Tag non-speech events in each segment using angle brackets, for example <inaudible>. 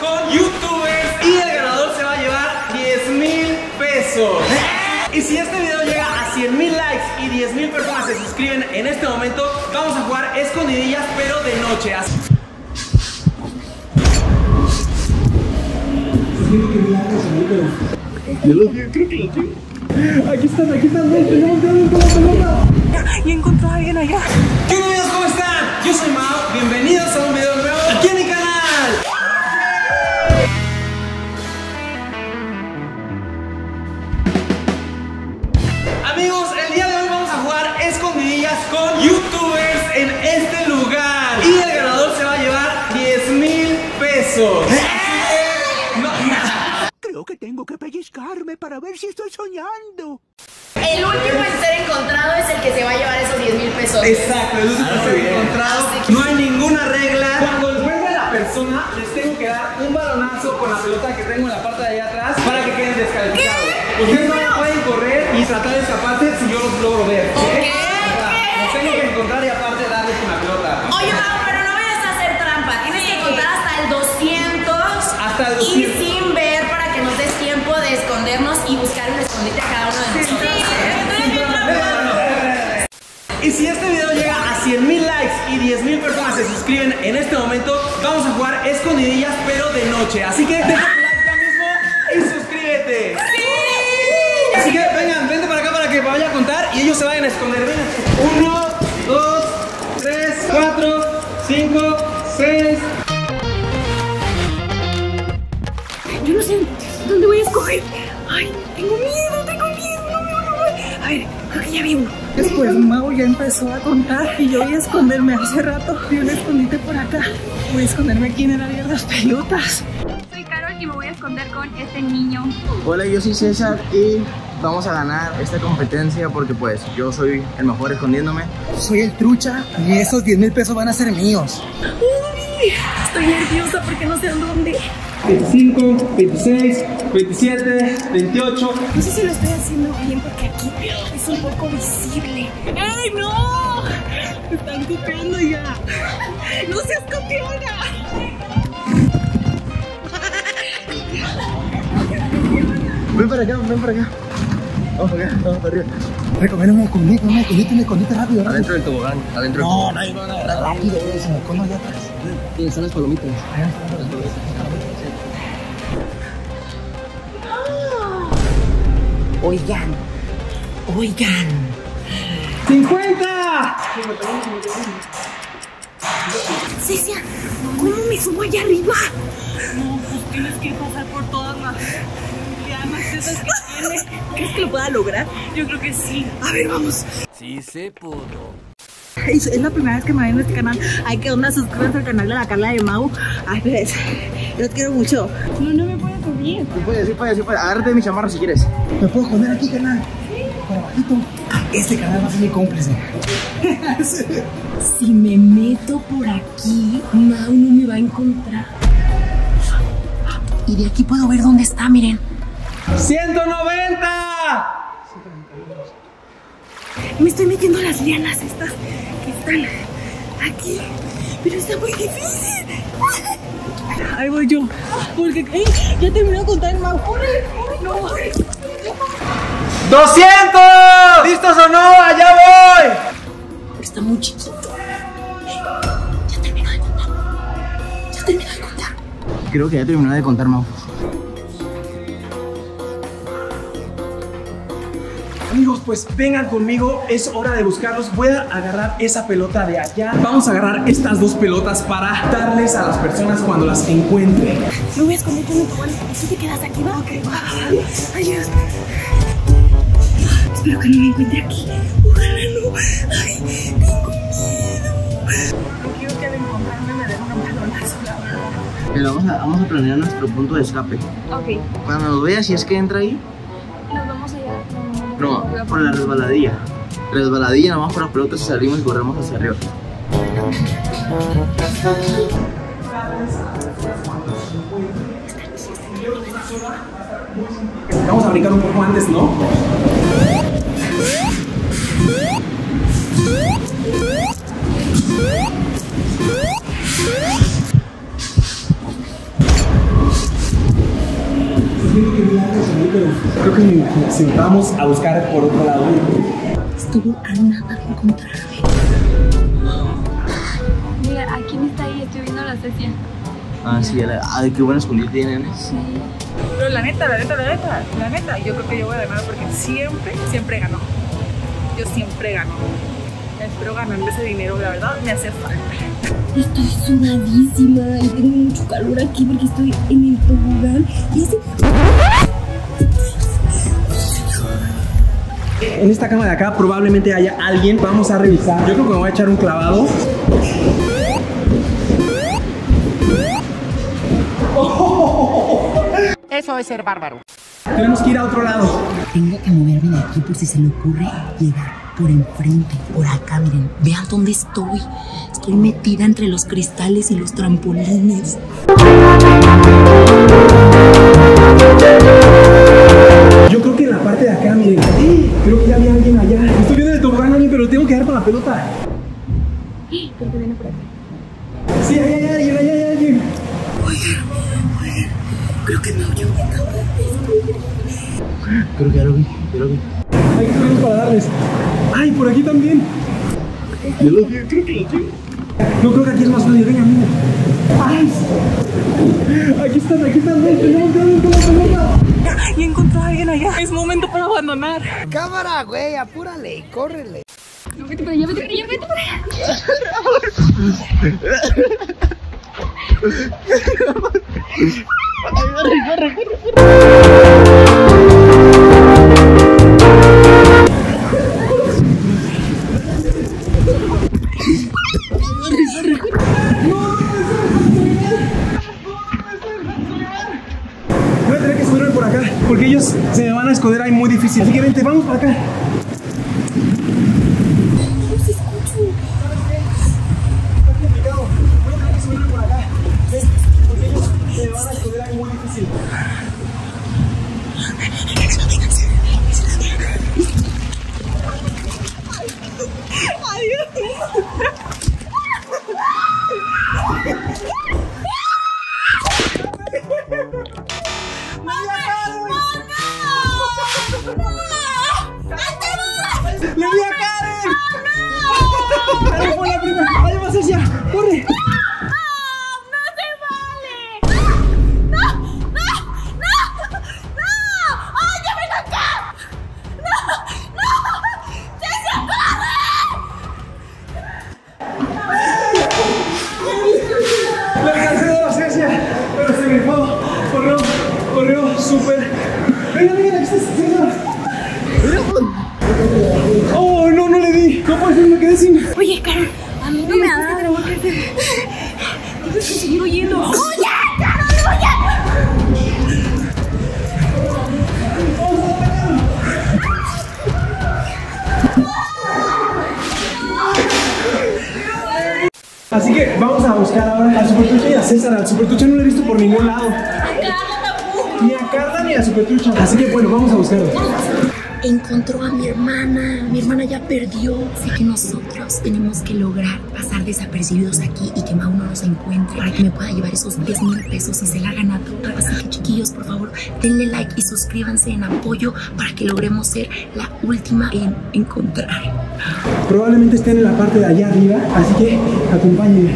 con youtubers y el ganador se va a llevar 10 mil pesos. Y si este video llega a 100 mil likes y 10 mil personas se suscriben en este momento, vamos a jugar escondidillas pero de noche. Así- Aquí están, aquí están, ven, tenemos que la pelota. Y encontró a alguien allá. Creo que tengo que pellizcarme para ver si estoy soñando. El último en ser encontrado es el que se va a llevar esos 10 mil pesos. Exacto, el último que he encontrado. No hay ninguna regla. Cuando encuentre a la persona, les tengo que dar un balonazo con la pelota que tengo en la parte de allá atrás para que queden descalificados. Ustedes no pueden correr y tratar de escaparse si yo los logro ver. ¿ok? Ok, 10.000 personas se suscriben en este momento, vamos a jugar escondidillas, pero de noche. Así que deja tu like ya mismo y suscríbete. Así que vengan, vente para acá para que vaya a contar y ellos se vayan a esconder. Vengan. Uno, dos, tres, cuatro, cinco, seis. Yo no sé dónde voy a escoger. Ay, tengo miedo, tengo miedo. No, no. A ver, creo que ya vi uno. Después Mau ya empezó a contar y yo voy a esconderme. Hace rato vi un escondite por acá. Voy a esconderme aquí en el área de las pelotas. Soy Carol y me voy a esconder con este niño. Hola, yo soy César y vamos a ganar esta competencia porque pues yo soy el mejor escondiéndome. Soy el trucha y esos 10 mil pesos van a ser míos. Uy, estoy nerviosa porque no sé a dónde. 25, 26, 27, 28. No sé si lo estoy haciendo bien porque aquí es un poco visible. ¡Ey, no! Me están copiando ya. ¡No seas copiona! Ven para acá, ven para acá. Vamos para acá, vamos para arriba. Recomiendo un escondite, un escondite, un escondite rápido, rápido. Adentro del tobogán, adentro del No, tobogán. no, a agarrar rápido, se me escondo allá atrás. Están las palomitas. Oigan, oigan. 50. Cecia, ¿cómo me subo allá arriba? No, pues tienes que pasar por todas las lianas esas que tiene. ¿Crees que lo pueda lograr? Yo creo que sí. A ver, vamos. Sí se pudo. Es, es la primera vez que me ven en este canal. Ay, que onda, suscríbanse al canal de la Carla de Mau. Ay, pues, los quiero mucho. No, no me puedo subir. Sí puedes, sí puedes, sí puedes. Agárrate de mi chamarra si quieres. ¿Me puedo esconder aquí, canal? Por abajito. Este canal va a ser mi cómplice. Si me meto por aquí, Mau no me va a encontrar. Y de aquí puedo ver dónde está, miren. 190. Me estoy metiendo las lianas estas que están aquí. Pero está muy difícil. Ahí voy yo. Porque ¡ay! ya terminó de contar el. ¡Corre! ¡No! 200. ¿Listos o no? Allá voy. Está muy chiquito. Ya terminó de contar. Ya terminó de contar. Creo que ya terminó de contar, Mau. Amigos, pues vengan conmigo, es hora de buscarlos. Voy a agarrar esa pelota de allá. Vamos a agarrar estas dos pelotas para darles a las personas cuando las encuentren. Me voy a esconder con el tobal. ¿Tú te quedas aquí, va? Ok, va. Adiós. Espero que no me encuentre aquí. Ojalá no. Ay, tengo miedo. No quiero que de encontrarme me den una balonazo, la verdad. Pero vamos a, vamos a planear nuestro punto de escape. Ok, Cuando nos vea, si es que entra ahí. No, por la resbaladilla. Resbaladilla, nomás por las pelotas salimos y corremos hacia arriba. Vamos a brincar un poco antes, ¿no? Creo que si vamos a buscar por otro lado. Estuvo a nada de encontrarme. Mira, ¿a quién está ahí? Estoy viendo la sesión. Ah, sí, la- ay, qué buena escondite tienen. ¿eh? Pero la neta, la neta, la neta, la neta, yo creo que yo voy a ganar porque siempre, siempre gano. Yo siempre gano. Espero ganarme ese dinero, la verdad, me hace falta. Estoy sudadísima y tengo mucho calor aquí porque estoy en el tobogán y hace En esta cama de acá probablemente haya alguien. Vamos a revisar. Yo creo que me voy a echar un clavado. Eso es ser bárbaro. Tenemos que ir a otro lado. Tengo que moverme de aquí por si se le ocurre llegar por enfrente, por acá, miren, vean dónde estoy. Estoy metida entre los cristales y los trampolines. Yo vi, creo que lo vi. Yo creo que aquí es más fácil. Venga, mira. Ay. Aquí están, aquí están. Ven, tenemos que darles con la pelota. Y encontré a alguien allá. Es momento para abandonar. Cámara, güey, apúrale, córrele. No, vete para allá, vete para allá, vete para allá. <laughs> Voy a Así que vente, ¡Le di a Karen! ¡Karen fue la primera! ¡Vaya más hacia! ¡Corre! Corrió, corrió súper. Venga, venga, aquí está César. Me quedé sin. Oye, Carol, a mí no me ha dado. Tienes que seguir oyendo. Así que vamos a buscar ahora al Supertucha y a César. Al Supertucha no lo he visto por ningún lado. Ni a Carla ni a Supertucha. Así que bueno, vamos a buscarlo. Encontró a mi hermana. Mi hermana ya perdió. Así que nosotros tenemos que lograr pasar desapercibidos aquí y que Mau no nos encuentre para que me pueda llevar esos 10 mil pesos y se la hagan a todos. Así que chiquillos, por favor, denle like y suscríbanse en apoyo para que logremos ser la última en encontrar. Probablemente estén en la parte de allá arriba. Así que acompáñenme.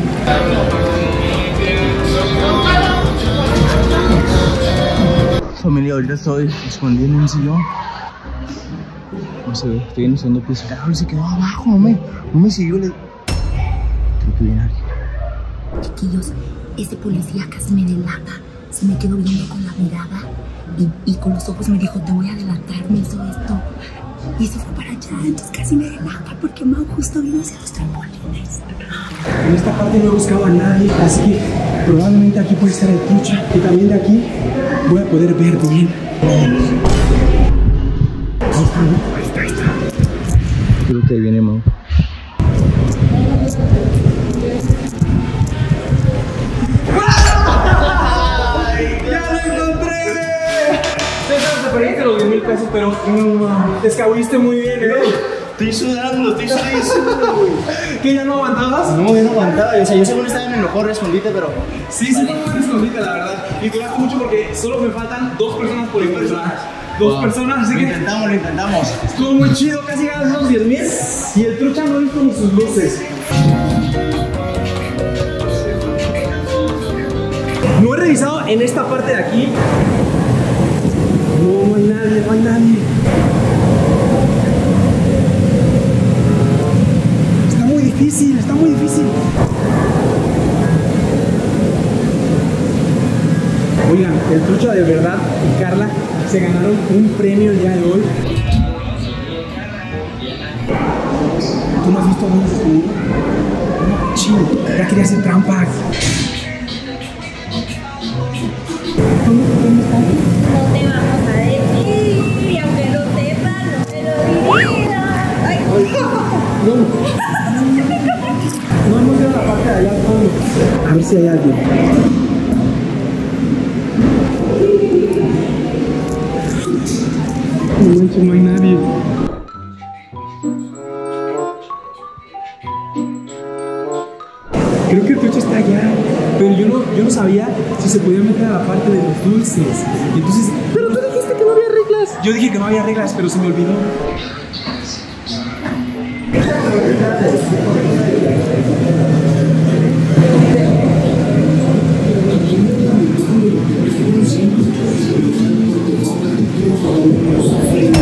Familia, ahorita estoy escondido en un sillón. No se ve, estoy en el segundo piso. Carol se quedó abajo, no me, no me siguió. Le... Creo que viene alguien. Chiquillos, ese policía casi me delata. Se me quedó viendo con la mirada y, y con los ojos me dijo, te voy a delatar, me hizo esto. Y se fue para allá, entonces casi me delata porque Mau justo vino hacia los trampolines. En esta parte no he buscado a nadie. Así que probablemente aquí puede estar el trucha. Y también de aquí voy a poder ver bien. Que ahí viene Mau. ¡Ya lo encontré! César, te perdiste los 10 mil pesos, pero mm, te escabulliste muy bien, ¿eh? Estoy sudando, estoy sudando, güey. ¿Que ya no aguantabas? No, yo no aguantaba. O sea, yo según estaba en el mejor escondite, pero. Sí, sí, fue muy escondite, la verdad. Y duraste mucho porque solo me faltan dos personas por encontrar. Dos Wow. personas, así Lo que intentamos, lo intentamos. estuvo muy chido, casi ganas esos 10 mil y el trucha no hizo ni sus luces. No he revisado en esta parte de aquí. No, no hay nadie, no hay nadie. Está muy difícil, está muy difícil. Oigan, el trucha de verdad y Carla se ganaron un premio el día de hoy. ¿Tú no has visto se subió? No, chino, ya quería hacer trampa. ¿Dónde, dónde está? No te vamos a decir, y aunque sepas, no te lo diría. Ay, No. No hemos ido a la parte de allá al fondo. A ver si hay alguien. No hay nadie. Creo que el trucha está allá, pero yo no, yo no sabía si se podía meter a la parte de los dulces. Y entonces, pero tú dijiste que no había reglas. Yo dije que no había reglas, pero se me olvidó. Se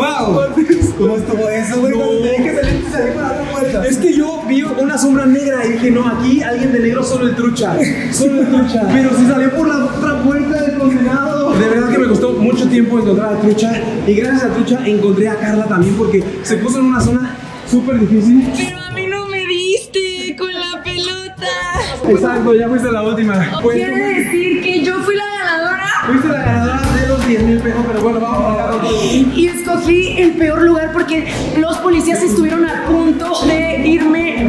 Wow. ¿Cómo estuvo eso, güey? No. Que para dar. Es que yo vi una sombra negra y dije, no, aquí alguien de negro, solo el trucha. <laughs> Solo el trucha. Pero se salió por la otra puerta del condenado. De verdad que me costó mucho tiempo encontrar a trucha. Y gracias a trucha encontré a Carla también porque se puso en una zona súper difícil. Pero a mí no me diste con la pelota. Exacto, ya fuiste la última. Pues, Quiere decir que yo fui la ganadora fuiste la ganadora 10 mil pesos, pero bueno, vamos a otro. Y escogí el peor lugar porque los policías estuvieron a punto de irme